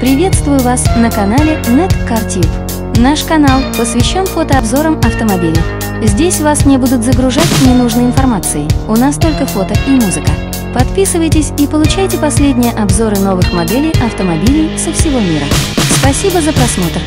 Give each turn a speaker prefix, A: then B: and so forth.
A: Приветствую вас на канале NetCarTip. Наш канал посвящен фотообзорам автомобилей. Здесь вас не будут загружать ненужной информацией. У нас только фото и музыка. Подписывайтесь и получайте последние обзоры новых моделей автомобилей со всего мира. Спасибо за просмотр!